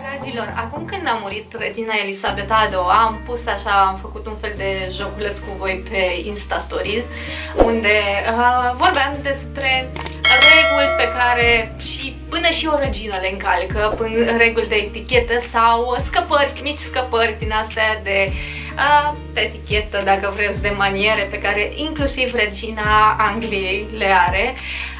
Dragilor, acum când a murit regina Elisabeta II, am pus așa, am făcut un fel de joculeț cu voi pe Insta Stories, unde uh, vorbeam despre reguli pe care și până și o regină le încalcă, până reguli de etichetă sau scăpări, mici scăpări din astea de uh, etichetă, dacă vreți, de maniere pe care inclusiv regina Angliei le are.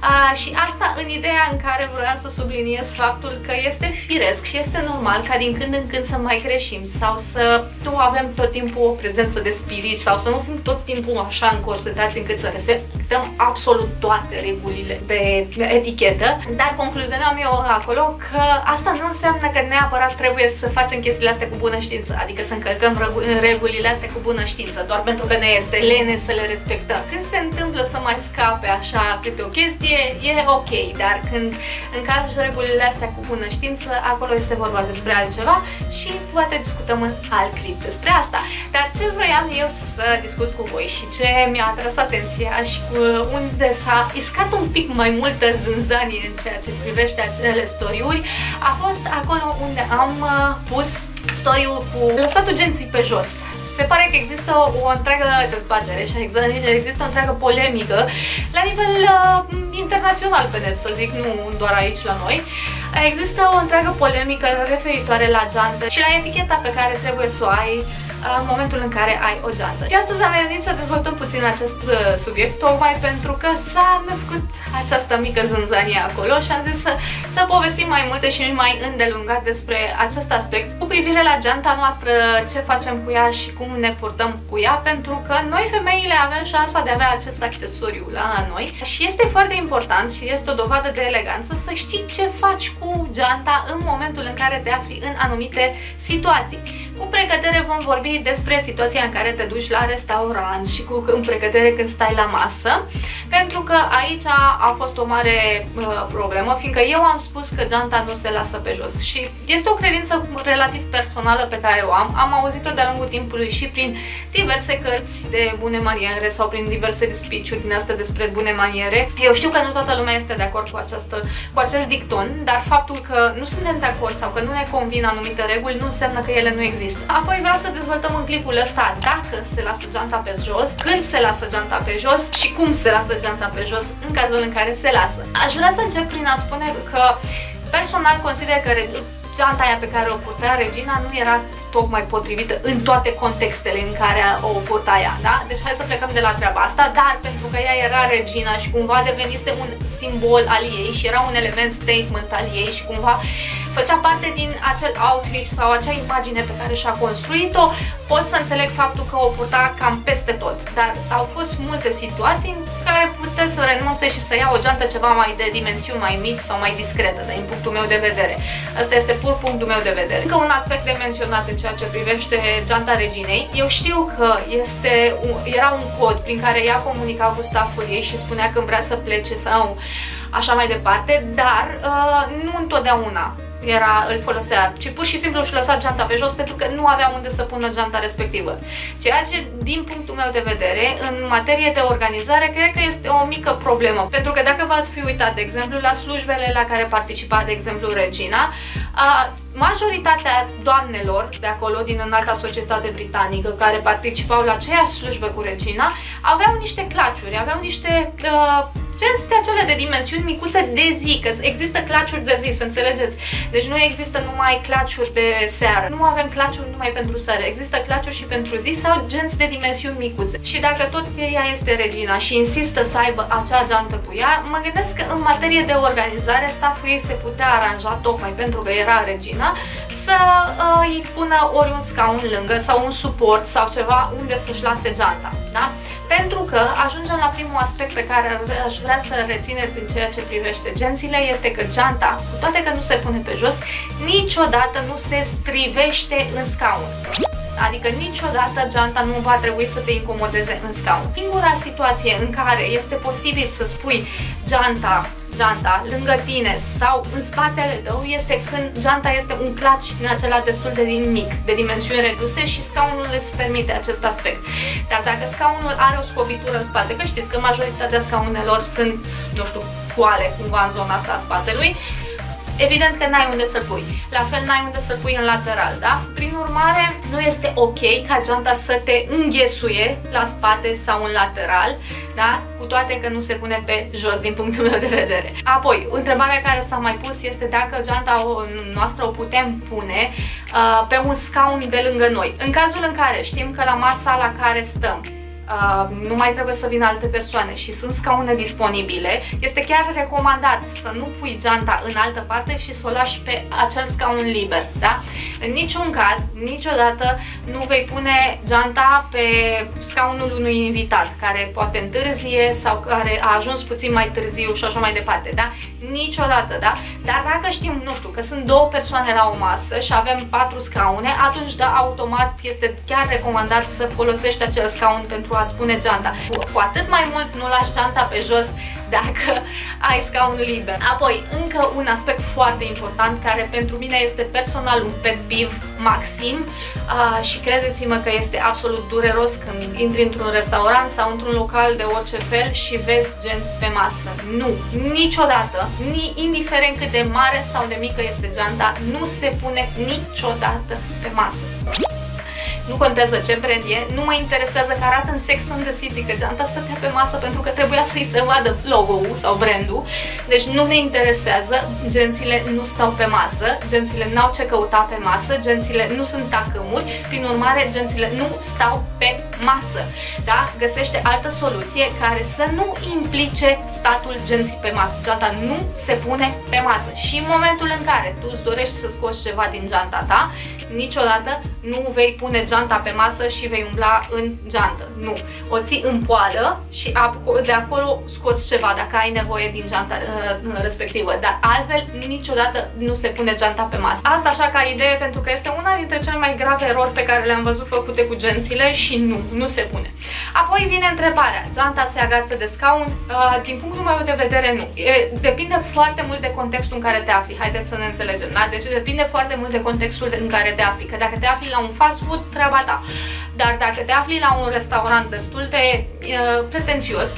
A, și asta în ideea în care vreau să subliniez faptul că este firesc și este normal ca din când în când să mai greșim sau să nu avem tot timpul o prezență de spirit sau să nu fim tot timpul așa încorsetați încât să respectăm absolut toate regulile de, de etichetă. Dar concluzionam eu acolo că asta nu înseamnă că neapărat trebuie să facem chestiile astea cu bună știință, adică să încălcăm regulile astea cu bună știință, doar pentru că ne este lene să le respectăm. Când se întâmplă să mai scape așa câte o chestie, e, e ok, dar când încalci regulile astea cu bună știință, acolo este vorba despre altceva și poate discutăm în alt clip despre asta. Dar ce vroiam eu să discut cu voi și ce mi-a atras atenția și cu unde s-a iscat un pic mai multă zânzanie în ceea ce privește acele story-uri, a fost acolo unde am uh, pus story-ul cu lăsat genții pe jos se pare că există o întreagă dezbatere și există o întreagă polemică la nivel uh, internațional pe net, să zic, nu doar aici la noi. Există o întreagă polemică referitoare la geantă și la eticheta pe care trebuie să o ai în momentul în care ai o geantă. Și astăzi am venit să dezvoltăm puțin acest uh, subiect, tocmai pentru că s-a născut această mică zânzanie acolo și am zis să, să povestim mai multe și mai îndelungat despre acest aspect cu privire la geanta noastră, ce facem cu ea și cum ne purtăm cu ea, pentru că noi femeile avem șansa de a avea acest accesoriu la noi și este foarte important și este o dovadă de eleganță să știi ce faci cu geanta în momentul în care te afli în anumite situații. Cu precădere vom vorbi despre situația în care te duci la restaurant și cu în precădere când stai la masă, pentru că aici a fost o mare uh, problemă, fiindcă eu am spus că geanta nu se lasă pe jos și este o credință relativ personală pe care o am. Am auzit-o de-a lungul timpului și prin diverse cărți de bune maniere sau prin diverse speech-uri din astea despre bune maniere. Eu știu că nu toată lumea este de acord cu, această, cu acest dicton, dar faptul că nu suntem de acord sau că nu ne convin anumite reguli nu înseamnă că ele nu există există. Apoi vreau să dezvoltăm în clipul ăsta dacă se lasă geanta pe jos, când se lasă geanta pe jos și cum se lasă geanta pe jos în cazul în care se lasă. Aș vrea să încep prin a spune că personal consider că geanta aia pe care o purtea regina nu era tocmai potrivită în toate contextele în care o purta ea, da? Deci hai să plecăm de la treaba asta, dar pentru că ea era regina și cumva devenise un simbol al ei și era un element statement al ei și cumva făcea parte din acel outfit sau acea imagine pe care și-a construit-o, pot să înțeleg faptul că o purta cam peste tot. Dar au fost multe situații în care puteți să renunțe și să ia o geantă ceva mai de dimensiuni mai mici sau mai discretă, din punctul meu de vedere. Asta este pur punctul meu de vedere. Încă un aspect de menționat în ceea ce privește geanta reginei. Eu știu că este un, era un cod prin care ea comunica cu stafful ei și spunea când vrea să plece sau așa mai departe, dar uh, nu întotdeauna era, îl folosea, ci pur și simplu își lăsa geanta pe jos pentru că nu avea unde să pună geanta respectivă. Ceea ce, din punctul meu de vedere, în materie de organizare, cred că este o mică problemă. Pentru că dacă v-ați fi uitat, de exemplu, la slujbele la care participa, de exemplu, Regina, a, majoritatea doamnelor de acolo, din înalta societate britanică, care participau la aceeași slujbă cu Regina, aveau niște claciuri, aveau niște uh, genți de acele de dimensiuni micuțe de zi, că există claciuri de zi, să înțelegeți. Deci nu există numai claciuri de seară. Nu avem claciuri numai pentru seară. Există claciuri și pentru zi sau genți de dimensiuni micuțe. Și dacă tot ea este regina și insistă să aibă acea geantă cu ea, mă gândesc că în materie de organizare stafful ei se putea aranja tocmai pentru că era regina să uh, îi pună ori un scaun lângă sau un suport sau ceva unde să-și lase geanta. Da? Pentru că ajungem la primul aspect pe care aș vrea să rețineți în ceea ce privește gențile, este că geanta, cu toate că nu se pune pe jos, niciodată nu se strivește în scaun. Adică niciodată geanta nu va trebui să te incomodeze în scaun. Singura situație în care este posibil să spui geanta geanta lângă tine sau în spatele tău este când geanta este un claci din acela destul de mic, de dimensiuni reduse și scaunul îți permite acest aspect. Dar dacă scaunul are o scobitură în spate, că știți că majoritatea scaunelor sunt, nu știu, goale cumva în zona asta a spatelui, evident că n-ai unde să-l pui. La fel n-ai unde să-l pui în lateral, da? Prin urmare, nu este ok ca geanta să te înghesuie la spate sau în lateral, da? Cu toate că nu se pune pe jos din punctul meu de vedere. Apoi, întrebarea care s-a mai pus este dacă geanta noastră o putem pune uh, pe un scaun de lângă noi. În cazul în care știm că la masa la care stăm Uh, nu mai trebuie să vină alte persoane și sunt scaune disponibile, este chiar recomandat să nu pui geanta în altă parte și să o lași pe acel scaun liber, da? În niciun caz, niciodată nu vei pune geanta pe scaunul unui invitat care poate întârzie sau care a ajuns puțin mai târziu și așa mai departe, da? Niciodată, da? Dar dacă știm, nu știu, că sunt două persoane la o masă și avem patru scaune, atunci, da, automat este chiar recomandat să folosești acel scaun pentru a-ți pune geanta. Cu atât mai mult nu lași geanta pe jos dacă ai scaunul liber. Apoi, încă un aspect foarte important care pentru mine este personal un pet peeve maxim uh, și credeți-mă că este absolut dureros când intri într-un restaurant sau într-un local de orice fel și vezi genți pe masă. Nu, niciodată, ni, indiferent cât de mare sau de mică este geanta, nu se pune niciodată pe masă nu contează ce brand e, nu mă interesează că arată în Sex and the City, că geanta stătea pe masă pentru că trebuia să-i se vadă logo-ul sau brandul, deci nu ne interesează, gențile nu stau pe masă, gențile n-au ce căuta pe masă, gențile nu sunt tacâmuri, prin urmare gențile nu stau pe masă, da? Găsește altă soluție care să nu implice statul genții pe masă. Geanta nu se pune pe masă și în momentul în care tu îți dorești să scoți ceva din geanta ta, niciodată nu vei pune geanta pe masă și vei umbla în geantă. Nu. O ții în poală și de acolo scoți ceva dacă ai nevoie din geanta uh, respectivă. Dar altfel niciodată nu se pune geanta pe masă. Asta așa ca idee pentru că este una dintre cele mai grave erori pe care le-am văzut făcute cu gențile și nu, nu se pune. Apoi vine întrebarea, geanta se agață de scaun? Uh, din punctul meu de vedere nu. E, depinde foarte mult de contextul în care te afli. Haideți să ne înțelegem. Da? Deci depinde foarte mult de contextul în care te afli. Că dacă te afli la un fast food, treaba ta. Dar dacă te afli la un restaurant destul de uh, pretențios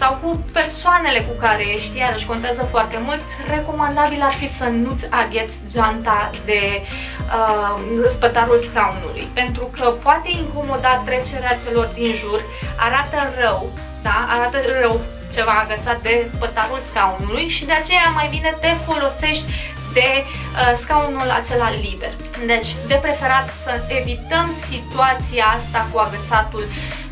sau cu persoanele cu care ești, iarăși contează foarte mult, recomandabil ar fi să nu-ți agheți geanta de uh, spătarul scaunului, pentru că poate incomoda trecerea celor din jur, arată rău, da? arată rău ceva agățat de spătarul scaunului și de aceea mai bine te folosești de uh, scaunul acela liber. Deci, de preferat să evităm situația asta cu agățatul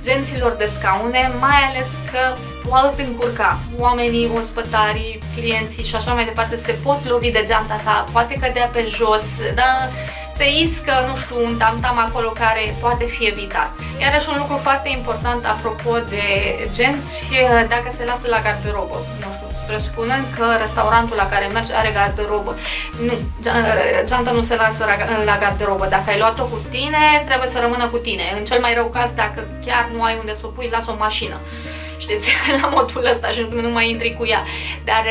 genților de scaune, mai ales că pot încurca oamenii, ospătarii, clienții și așa mai departe se pot lovi de geanta ta, poate cădea pe jos, dar se iscă, nu știu, un tamtam -tam acolo care poate fi evitat. Iarăși un lucru foarte important apropo de genți, dacă se lasă la garderobă, nu știu, presupunând că restaurantul la care mergi are garderobă. Nu, geanta nu se lasă la garderobă. Dacă ai luat-o cu tine, trebuie să rămână cu tine. În cel mai rău caz, dacă chiar nu ai unde să o pui, lasă o mașină știți, la modul ăsta și nu mai intri cu ea. Dar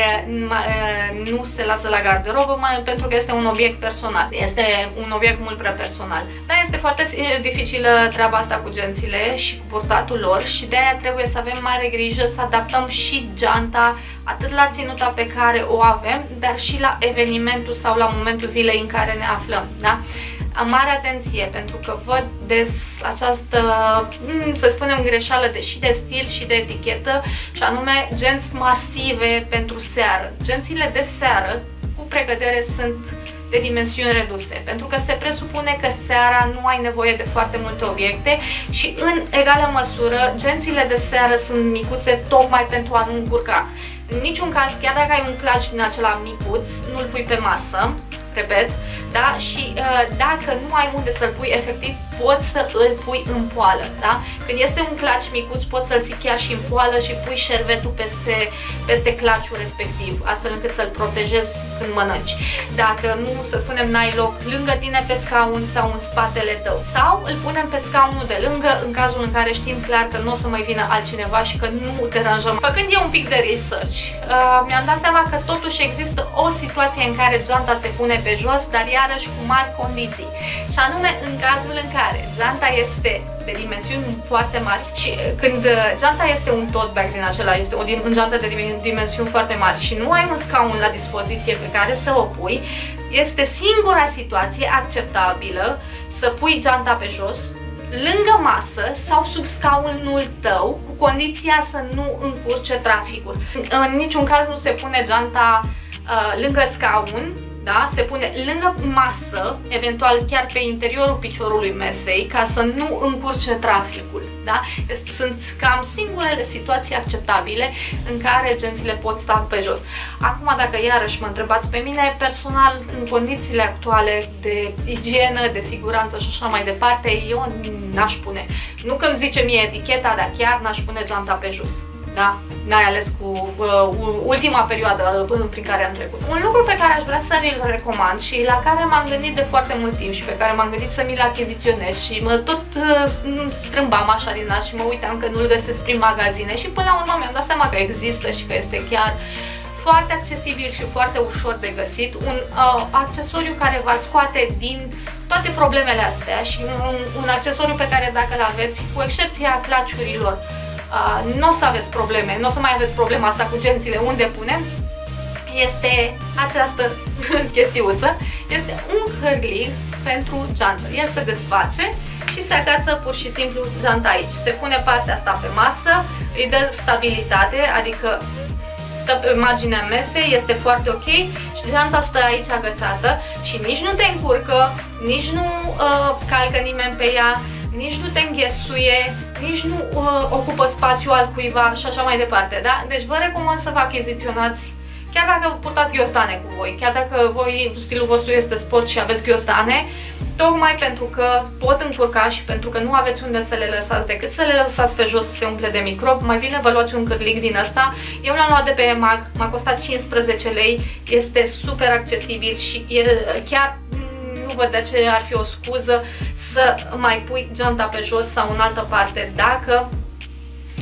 nu se lasă la garderobă pentru că este un obiect personal. Este un obiect mult prea personal. Dar este foarte dificilă treaba asta cu gențile și cu purtatul lor și de aia trebuie să avem mare grijă să adaptăm și geanta atât la ținuta pe care o avem, dar și la evenimentul sau la momentul zilei în care ne aflăm. Da? Am mare atenție pentru că văd des această, mm, să spunem, greșeală de, și de stil și de etichetă și anume genți masive pentru seară. Gențile de seară cu pregătere sunt de dimensiuni reduse, pentru că se presupune că seara nu ai nevoie de foarte multe obiecte și în egală măsură gențile de seară sunt micuțe tocmai pentru a nu încurca. În niciun caz, chiar dacă ai un clutch din acela micuț, nu-l pui pe masă, repet, da? Și uh, dacă nu ai unde să-l pui efectiv, poți să îl pui în poală, da? Când este un claci micuț, poți să-l ții chiar și în poală și pui șervetul peste, peste claciul respectiv, astfel încât să-l protejezi când mănânci. Dacă nu, să spunem, n-ai loc lângă tine pe scaun sau în spatele tău, sau îl punem pe scaunul de lângă în cazul în care știm clar că nu o să mai vină altcineva și că nu deranjăm. Făcând eu un pic de research, uh, mi-am dat seama că totuși există o situație în care geanta se pune pe jos, dar iarăși cu mari condiții. Și anume în cazul în care geanta este de dimensiuni foarte mari și uh, când uh, geanta este un tot bag din acela, este o geantă de dimensiuni foarte mari și nu ai un scaun la dispoziție pe care să o pui, este singura situație acceptabilă să pui geanta pe jos, lângă masă sau sub scaunul tău, cu condiția să nu încurce traficul. În niciun caz nu se pune geanta uh, lângă scaun, da? se pune lângă masă, eventual chiar pe interiorul piciorului mesei, ca să nu încurce traficul. Da? Deci sunt cam singurele situații acceptabile în care gențile pot sta pe jos. Acum, dacă iarăși mă întrebați pe mine, personal, în condițiile actuale de igienă, de siguranță și așa mai departe, eu n-aș pune. Nu că îmi zice mie eticheta, dar chiar n-aș pune geanta pe jos da? N-ai ales cu uh, ultima perioadă uh, prin care am trecut. Un lucru pe care aș vrea să vi-l recomand și la care m-am gândit de foarte mult timp și pe care m-am gândit să mi-l achiziționez și mă tot uh, strâmbam așa din nas și mă uitam că nu-l găsesc prin magazine și până la urmă mi-am dat seama că există și că este chiar foarte accesibil și foarte ușor de găsit, un uh, accesoriu care va scoate din toate problemele astea și un, un accesoriu pe care dacă îl aveți, cu excepția claciurilor, uh, nu o să aveți probleme, nu o să mai aveți problema asta cu gențile unde punem, este această chestiuță, este un hârlig pentru geantă. El se desface și se agață pur și simplu geanta aici. Se pune partea asta pe masă, îi dă stabilitate, adică stă pe marginea mesei, este foarte ok și geanta stă aici agățată și nici nu te încurcă, nici nu uh, calcă nimeni pe ea, nici nu te înghesuie, nici nu uh, ocupă spațiu al cuiva și așa mai departe, da? Deci vă recomand să vă achiziționați chiar dacă purtați ghiostane cu voi, chiar dacă voi stilul vostru este sport și aveți ghiostane, tocmai pentru că pot încurca și pentru că nu aveți unde să le lăsați decât să le lăsați pe jos să se umple de microb, mai bine vă luați un cârlic din asta. Eu l-am luat de pe EMAG, m-a costat 15 lei, este super accesibil și e chiar nu văd de ce ar fi o scuză să mai pui geanta pe jos sau în altă parte dacă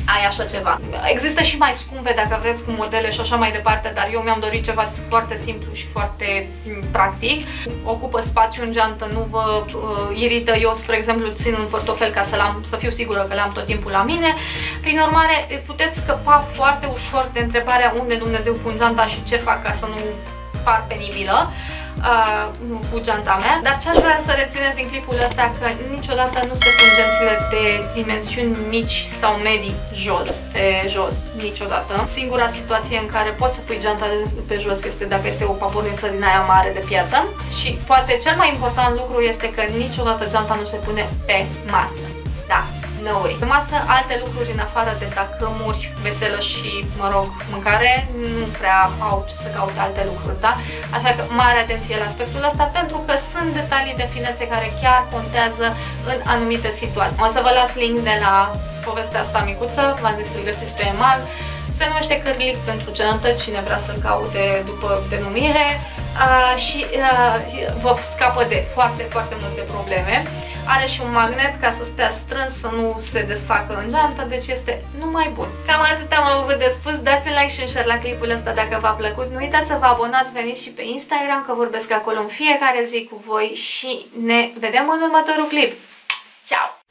ai așa ceva. Există și mai scumpe dacă vreți cu modele și așa mai departe, dar eu mi-am dorit ceva foarte simplu și foarte mm, practic. Ocupă spațiu în geantă, nu vă uh, irită. Eu, spre exemplu, țin un portofel ca să, am să fiu sigură că le-am tot timpul la mine. Prin urmare, puteți scăpa foarte ușor de întrebarea unde Dumnezeu pun geanta și ce fac ca să nu par penibilă uh, cu geanta mea. Dar ce aș vrea să rețineți din clipul ăsta că niciodată nu se pun gențile de dimensiuni mici sau medii jos, pe jos, niciodată. Singura situație în care poți să pui geanta pe jos este dacă este o paporniță din aia mare de piață și poate cel mai important lucru este că niciodată geanta nu se pune pe masă. Da, năuri. Pe masă alte lucruri în afară de tacâmuri, veselă și, mă rog, mâncare, nu prea au ce să caute alte lucruri, da? Așa că mare atenție la aspectul ăsta pentru că sunt detalii de finețe care chiar contează în anumite situații. O să vă las link de la povestea asta micuță, v-am zis să-l găsiți pe emal. Se numește cârlic pentru geantă, cine vrea să-l caute după denumire uh, și uh, vă scapă de foarte, foarte multe probleme. Are și un magnet ca să stea strâns, să nu se desfacă în geantă, deci este numai bun. Cam atât am avut de spus, dați un like și un share la clipul ăsta dacă v-a plăcut. Nu uitați să vă abonați, veniți și pe Instagram, că vorbesc acolo în fiecare zi cu voi și ne vedem în următorul clip. Ciao!